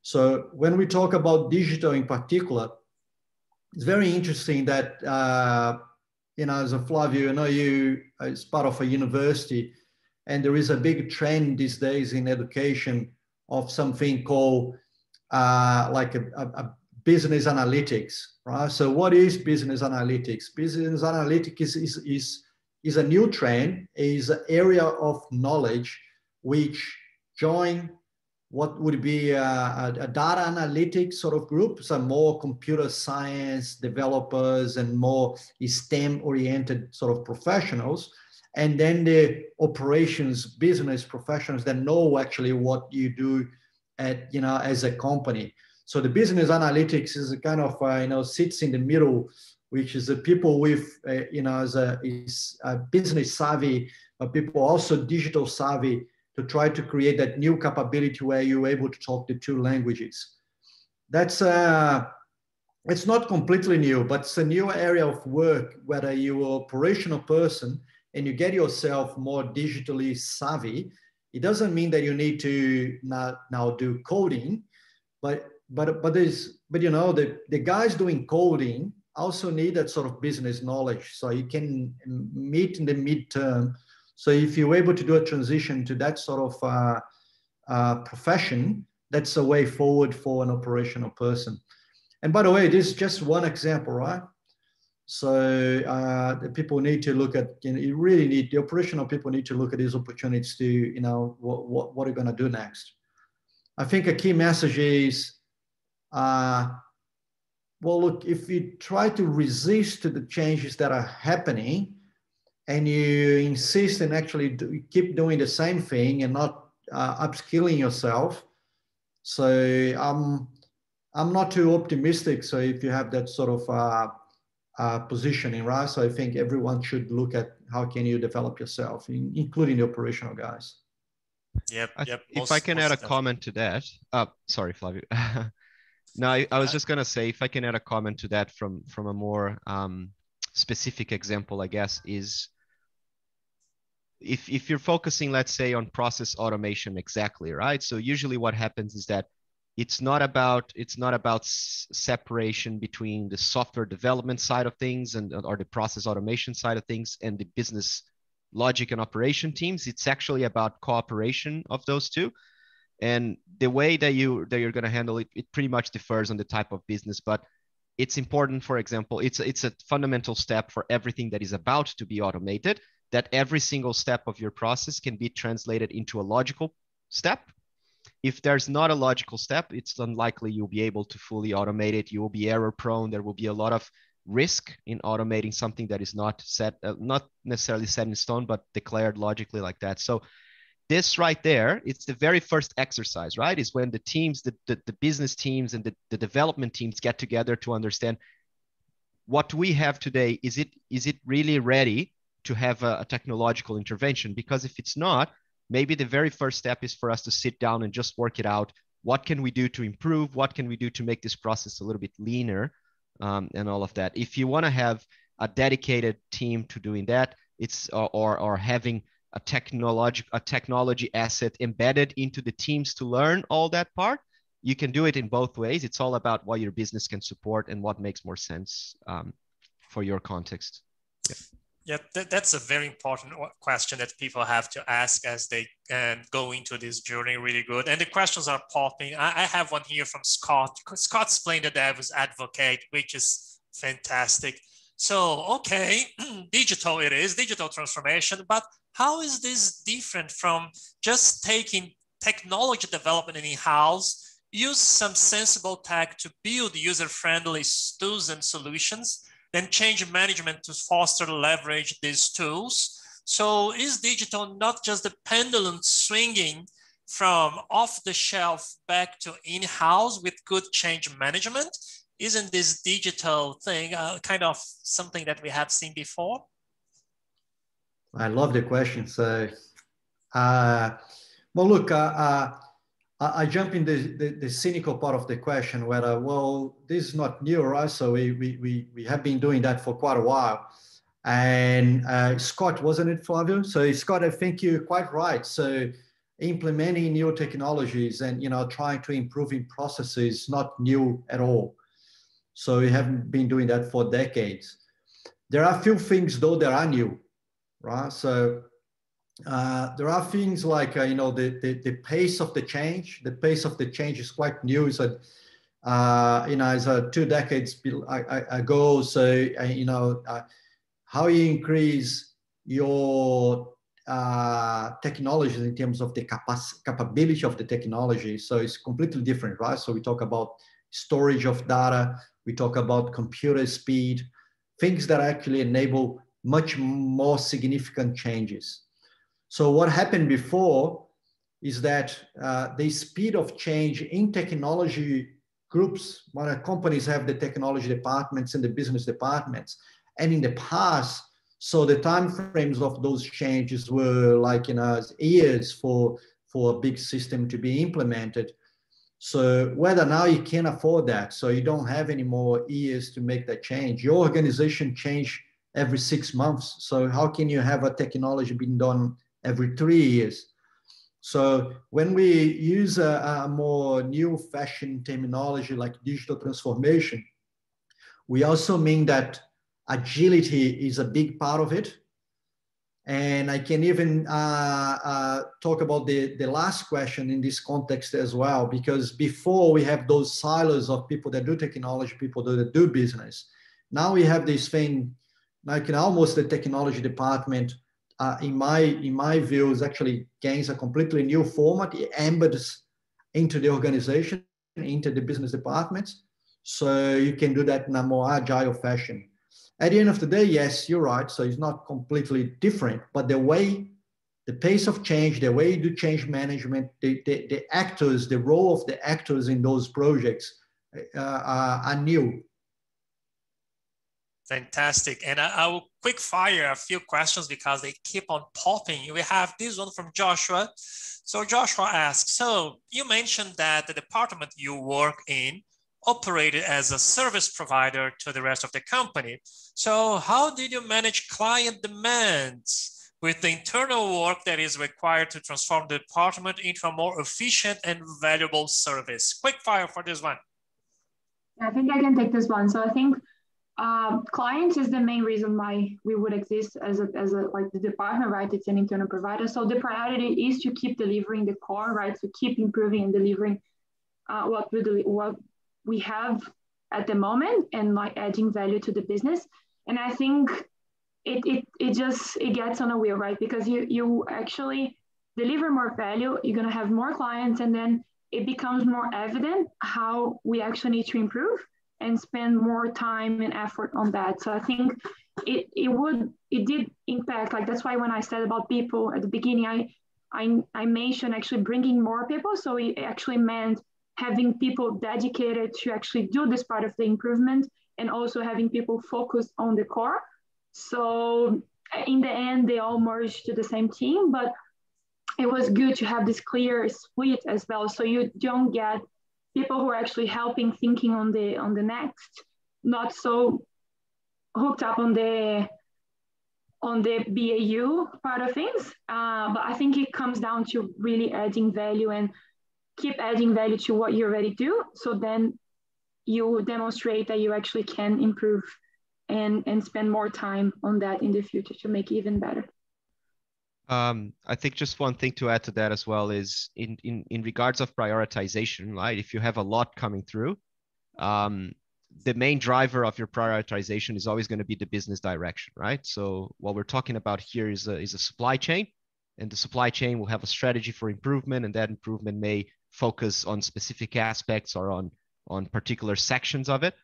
S2: So when we talk about digital in particular, it's very interesting that, uh, you know, as a Flavio, you know, you, it's part of a university, and there is a big trend these days in education of something called uh, like a, a, a business analytics, right? So what is business analytics? Business analytics is, is, is, is a new trend, is an area of knowledge which join what would be a, a, data analytics sort of group, so more computer science developers and more STEM oriented sort of professionals. And then the operations business professionals that know actually what you do at, you know, as a company. So the business analytics is a kind of, uh, you know, sits in the middle, which is the people with, uh, you know, as a, is a business savvy, but people also digital savvy to try to create that new capability where you're able to talk the two languages. That's, uh, it's not completely new, but it's a new area of work, whether you're an operational person and you get yourself more digitally savvy. It doesn't mean that you need to now, now do coding, but but but there's but you know the the guys doing coding also need that sort of business knowledge so you can meet in the midterm so if you're able to do a transition to that sort of uh, uh, profession that's a way forward for an operational person. And by the way this is just one example right? So uh, the people need to look at you know you really need the operational people need to look at these opportunities to you know what what, what are you going to do next? I think a key message is uh, well, look, if you try to resist to the changes that are happening and you insist and actually do, keep doing the same thing and not uh, upskilling yourself, so I'm, I'm not too optimistic. So if you have that sort of uh, uh, positioning, right? So I think everyone should look at how can you develop yourself, in, including the operational guys.
S1: Yep, yep.
S4: If most, I can add a comment to that, uh, sorry, Flavio. No, I, I was just gonna say if I can add a comment to that from from a more um, specific example, I guess is if if you're focusing, let's say, on process automation exactly, right? So usually what happens is that it's not about it's not about separation between the software development side of things and or the process automation side of things and the business logic and operation teams. It's actually about cooperation of those two and the way that you that you're going to handle it it pretty much differs on the type of business but it's important for example it's it's a fundamental step for everything that is about to be automated that every single step of your process can be translated into a logical step. If there's not a logical step it's unlikely you'll be able to fully automate it. You will be error prone. There will be a lot of risk in automating something that is not set uh, not necessarily set in stone but declared logically like that. So this right there, it's the very first exercise, right? Is when the teams, the, the, the business teams and the, the development teams get together to understand what we have today, is it is it really ready to have a, a technological intervention? Because if it's not, maybe the very first step is for us to sit down and just work it out. What can we do to improve? What can we do to make this process a little bit leaner um, and all of that? If you want to have a dedicated team to doing that, it's or, or, having a technology a technology asset embedded into the teams to learn all that part you can do it in both ways it's all about what your business can support and what makes more sense um, for your context
S1: yeah. Yeah, that, that's a very important question that people have to ask as they uh, go into this journey. Really good, and the questions are popping. I, I have one here from Scott. Scott's playing the devil's advocate, which is fantastic. So, okay, digital it is, digital transformation, but how is this different from just taking technology development in-house, use some sensible tech to build user-friendly tools and solutions, then change management to foster leverage these tools. So is digital not just the pendulum swinging from off the shelf back to in-house with good change management? Isn't this digital thing uh, kind of something that we have seen before?
S2: I love the question. So, uh, well, look, uh, uh, I jump in the, the, the, cynical part of the question where, uh, well, this is not new, right? So we, we, we, we have been doing that for quite a while. And uh, Scott, wasn't it, Flavio? So Scott, I think you're quite right. So implementing new technologies and, you know, trying to improve in processes, not new at all. So we haven't been doing that for decades. There are a few things though that are new, right? So uh, there are things like uh, you know the, the, the pace of the change. The pace of the change is quite new. So uh, you know, it's uh, two decades ago. So uh, you know uh, how you increase your technologies in terms of the capac- capability of the technology. So it's completely different, right? So we talk about storage of data. We talk about computer speed, things that actually enable much more significant changes. So what happened before is that uh, the speed of change in technology groups, when companies have the technology departments and the business departments, and in the past, so the time frames of those changes were like you know years for for a big system to be implemented. So whether now you can afford that, so you don't have any more years to make that change. Your organization change every six months. So how can you have a technology being done every three years. So when we use a, a more new fashion terminology like digital transformation, we also mean that agility is a big part of it. And I can even uh, uh, talk about the, the last question in this context as well, because before we have those silos of people that do technology, people that do business. Now we have this thing, like in almost the technology department uh, in my in my views, actually gains a completely new format. It embeds into the organization, into the business departments, so you can do that in a more agile fashion. At the end of the day, yes, you're right. So it's not completely different, but the way, the pace of change, the way you do change management, the, the, the actors, the role of the actors in those projects uh, are, are new.
S1: Fantastic. And I, I, will quick fire a few questions because they keep on popping. We have this one from Joshua. So Joshua asks, so you mentioned that the department you work in operated as a service provider to the rest of the company. So how did you manage client demands with the internal work that is required to transform the department into a more efficient and valuable service? Quick fire for this one.
S3: I think I can take this one. So I think um, clients is the main reason why we would exist as a, as a like the department, right? It's an internal provider. So the priority is to keep delivering the core, right? To keep improving and delivering uh, what we do, what we have at the moment, and like adding value to the business. And I think it it it just it gets on a wheel, right? Because you you actually deliver more value, you're gonna have more clients, and then it becomes more evident how we actually need to improve and spend more time and effort on that. So I think it, it would it did impact like that's why when I said about people at the beginning I I, I mentioned actually bringing more people. So it actually meant having people dedicated to actually do this part of the improvement and also having people focused on the core. So uh, in the end, they all merged to the same team, but it was good to have this clear split as well. So you don't get people who are actually helping thinking on the on the next, not so hooked up on the on the BAU part of things. Uh, but I think it comes down to really adding value and keep adding value to what you already do. So then you demonstrate that you actually can improve and and spend more time on that in the future to make even better.
S4: Um, I think just one thing to add to that as well is in in in regards of prioritization, right? If you have a lot coming through, um, the main driver of your prioritization is always going to be the business direction, right? So what we're talking about here is a, is a supply chain, and the supply chain will have a strategy for improvement, and that improvement may focus on specific aspects or on on particular sections of it.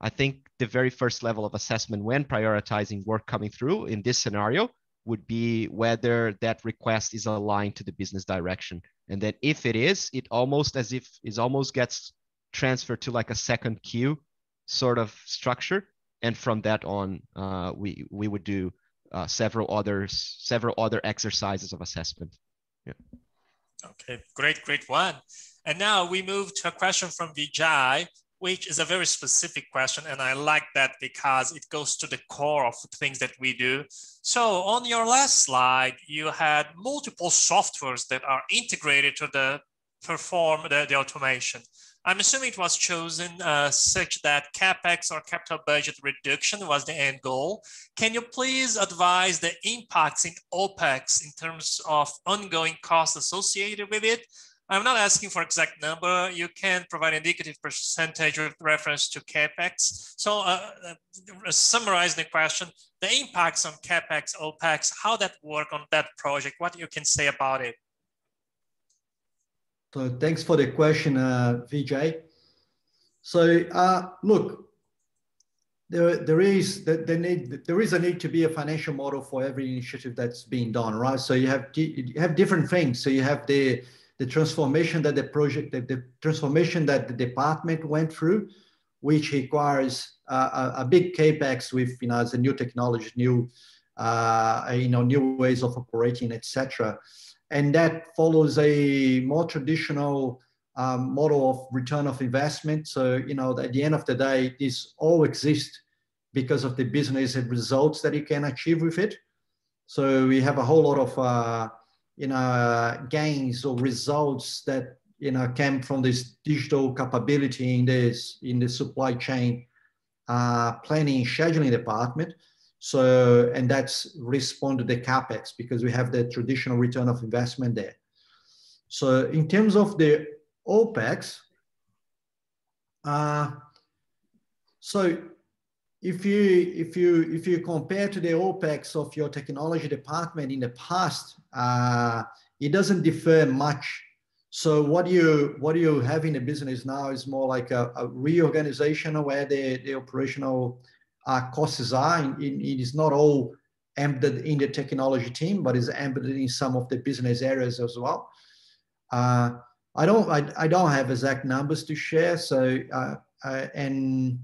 S4: I think the very first level of assessment when prioritizing work coming through in this scenario would be whether that request is aligned to the business direction. And then if it is, it almost as if it almost gets transferred to like a second queue sort of structure. And from that on, uh, we we would do uh, several others, several other exercises of assessment. Yeah.
S1: Okay, great, great one. And now we move to a question from Vijay, which is a very specific question. And I like that because it goes to the core of things that we do. So on your last slide, you had multiple softwares that are integrated to the perform the, the automation. I'm assuming it was chosen uh, such that CapEx or capital budget reduction was the end goal. Can you please advise the impacts in OPEX in terms of ongoing costs associated with it? I'm not asking for exact number. You can provide indicative percentage with reference to CapEx. So uh, uh, summarizing the question, the impacts on CapEx, OPEX, how that work on that project, what you can say about it?
S2: So thanks for the question, uh, Vijay. So uh, look, there, there is the, the need, there is a need to be a financial model for every initiative that's being done, right? So you have you have different things. So you have the the transformation that the project, the, the transformation that the department went through, which requires uh, a, a, big capex with you know as a new technology, new uh, you know new ways of operating, etc and that follows a more traditional um, model of return of investment. So, you know, at the end of the day, this all exists because of the business and results that you can achieve with it. So we have a whole lot of, uh, you know, gains or results that, you know, came from this digital capability in this, in the supply chain uh, planning scheduling department. So, and that's respond to the capex because we have the traditional return of investment there. So, in terms of the opex, uh, so if you if you if you compare to the opex of your technology department in the past, uh, it doesn't differ much. So what you what you have in the business now is more like a, a reorganization where the the operational uh, costs are. In, in, it is not all embedded in the technology team, but is embedded in some of the business areas as well. Uh, I don't I, I don't have exact numbers to share. So uh, uh, and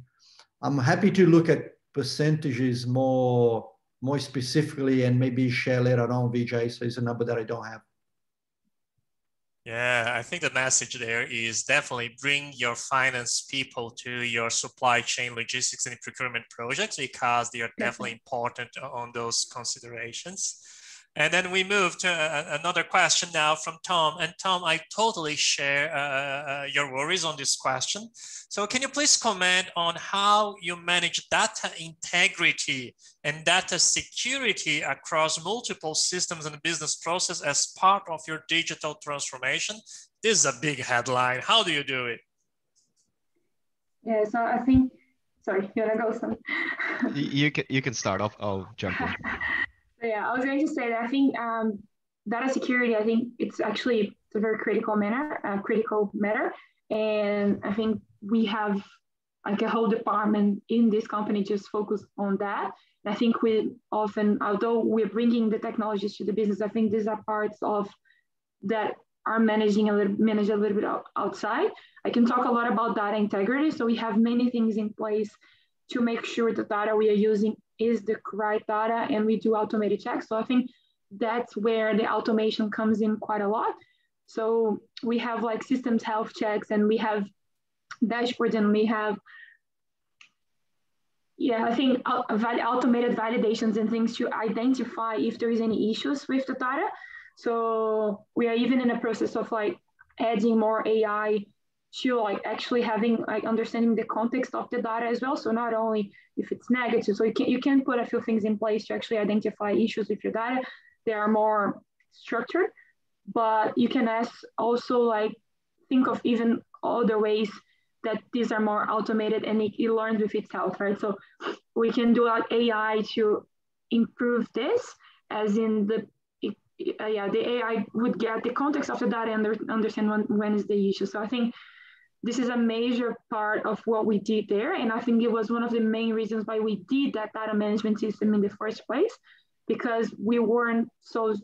S2: I'm happy to look at percentages more more specifically and maybe share later on Vijay So it's a number that I don't have.
S1: Yeah, I think the message there is definitely bring your finance people to your supply chain logistics and procurement projects because they are definitely important on those considerations. And then we move to a, another question now from Tom. And Tom, I totally share uh, uh, uh, your worries on this question. So can you please comment on how you manage data integrity and data security across multiple systems and business process as part of your digital transformation? This is a big headline. How do you do it?
S3: Yeah, so I think, sorry, you wanna go, son?
S4: you, can, you can start off, I'll jump in.
S3: yeah, I was going to say that I think um, data security. I think it's actually it's a very critical matter, a critical matter, and I think we have like a whole department in this company just focused on that. I think we often, although we're bringing the technologies to the business, I think these are parts of that are managing a little manage a little bit outside. I can talk a lot about data integrity. So we have many things in place to make sure the data we are using is the right data and we do automated checks. So I think that's where the automation comes in quite a lot. So we have like systems health checks and we have dashboards and we have, yeah, I think automated validations and things to identify if there is any issues with the data. So we are even in a process of like adding more AI to like actually having like understanding the context of the data as well. So not only if it's negative, so you can you can put a few things in place to actually identify issues with your data. They are more structured, but you can ask also like think of even other ways that these are more automated and it, it learns with itself, right? So we can do like AI to improve this, as in the uh, yeah, the AI would get the context of the data and understand when, when is the issue. So I think this is a major part of what we did there. And I think it was one of the main reasons why we did that data management system in the first place, because we weren't so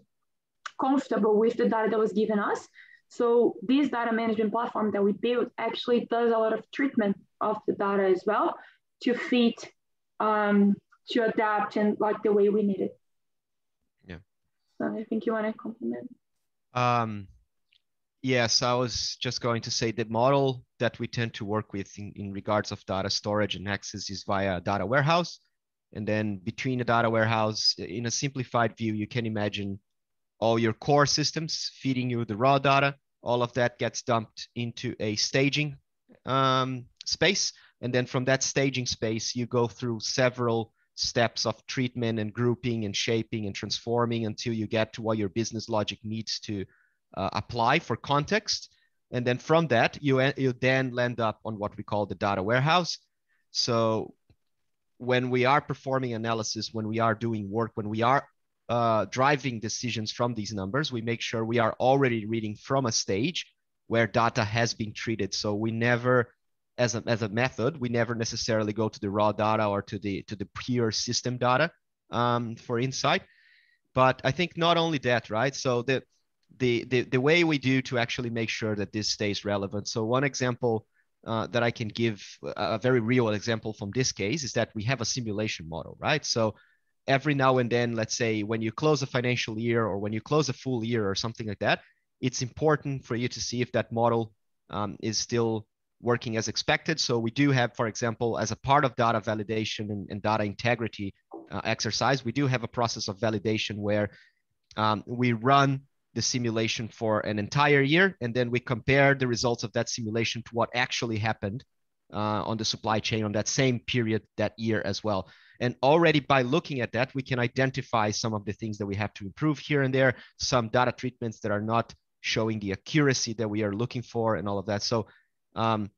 S3: comfortable with the data that was given us. So this data management platform that we built actually does a lot of treatment of the data as well to fit, um, to adapt and like the way we need it.
S4: Yeah.
S3: So I think you want to compliment.
S4: Um, yes, I was just going to say the model that we tend to work with in, in regards of data storage and access is via data warehouse. And then between a data warehouse, in a simplified view, you can imagine all your core systems feeding you the raw data. All of that gets dumped into a staging um, space. And then from that staging space, you go through several steps of treatment and grouping and shaping and transforming until you get to what your business logic needs to uh, apply for context. And then from that, you, you then land up on what we call the data warehouse. So when we are performing analysis, when we are doing work, when we are uh, driving decisions from these numbers, we make sure we are already reading from a stage where data has been treated. So we never, as a, as a method, we never necessarily go to the raw data or to the to the pure system data um, for insight. But I think not only that, right? So the, the the the way we do to actually make sure that this stays relevant. So one example uh, that I can give, a very real example from this case, is that we have a simulation model, right? So every now and then, let's say when you close a financial year or when you close a full year or something like that, it's important for you to see if that model um, is still working as expected. So we do have, for example, as a part of data validation and, and data integrity uh, exercise, we do have a process of validation where um, we run the simulation for an entire year and then we compare the results of that simulation to what actually happened uh, on the supply chain on that same period that year as well. And already by looking at that, we can identify some of the things that we have to improve here and there, some data treatments that are not showing the accuracy that we are looking for and all of that. So um,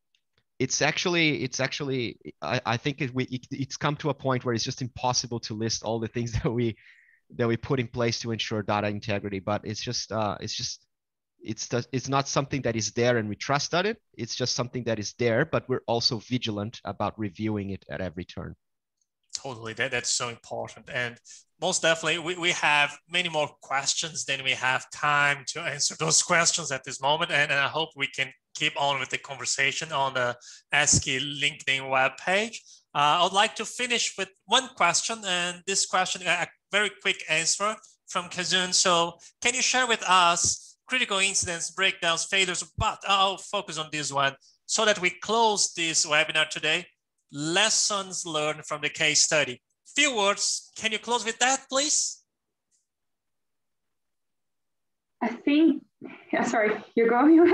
S4: it's actually, it's actually, I, I think it, we, it, it's come to a point where it's just impossible to list all the things that we, that we put in place to ensure data integrity, but it's just, uh, it's just, it's the, it's not something that is there and we trust on it. It's just something that is there, but we're also vigilant about reviewing it at every turn.
S1: Totally. That, that's so important. And most definitely we, we have many more questions than we have time to answer those questions at this moment. And, and i hope we can keep on with the conversation on the ASCI linkedin webpage. Uh, i would like to finish with one question and this question a very quick answer from kazun so can you share with us critical incidents breakdowns failures but i'll focus on this one so that we close this webinar today lessons learned from the case study. Few words, can you close with that, please?
S3: I think, yeah, sorry, you're going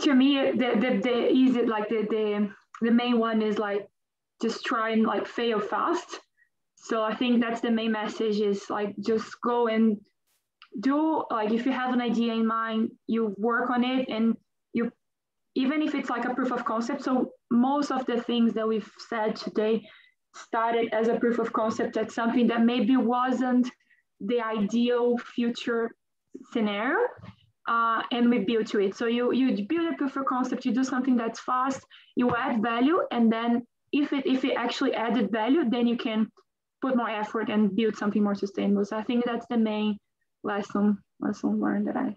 S3: to me, the, the, the easy, like the, the, the main one is like, just try and like fail fast. So I think that's the main message is like, just go and do, like, if you have an idea in mind, you work on it and you even if it's like a proof of concept. So most of the things that we've said today started as a proof of concept at something that maybe wasn't the ideal future scenario. Uh, and we build to it. So you you build a proof of concept, you do something that's fast, you add value, and then if it if it actually added value, then you can put more effort and build something more sustainable. So I think that's the main lesson lesson learned that I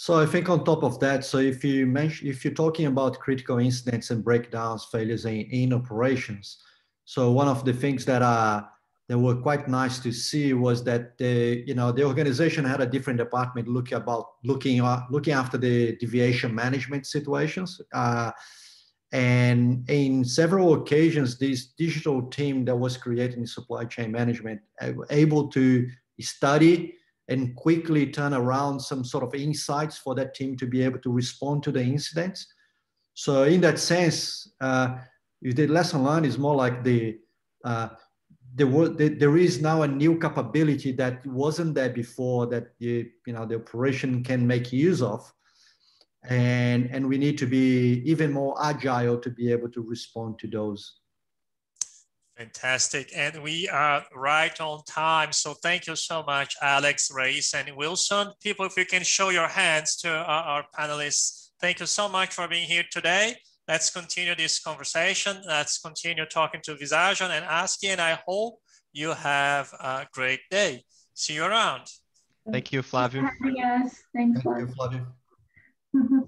S2: so I think on top of that, so if you mention, if you're talking about critical incidents and breakdowns, failures in, in operations, so one of the things that are that were quite nice to see was that the you know the organization had a different department looking about looking uh, looking after the deviation management situations. Uh, and in several occasions, this digital team that was created in supply chain management uh, able to study and quickly turn around some sort of insights for that team to be able to respond to the incidents. So in that sense, uh, the lesson learned is more like the, uh, there, there is now a new capability that wasn't there before that you, you know the operation can make use of and and we need to be even more agile to be able to respond to those
S1: Fantastic. And we are right on time. So thank you so much, Alex, Reis, and Wilson. People, if you can show your hands to our, our, panelists. Thank you so much for being here today. Let's continue this conversation. Let's continue talking to Visagio and ASCI, and I hope you have a great day. See you around.
S4: Thank you, Flavio.
S3: Yes, thanks,
S2: Thank you, Flavio. Mm-hmm.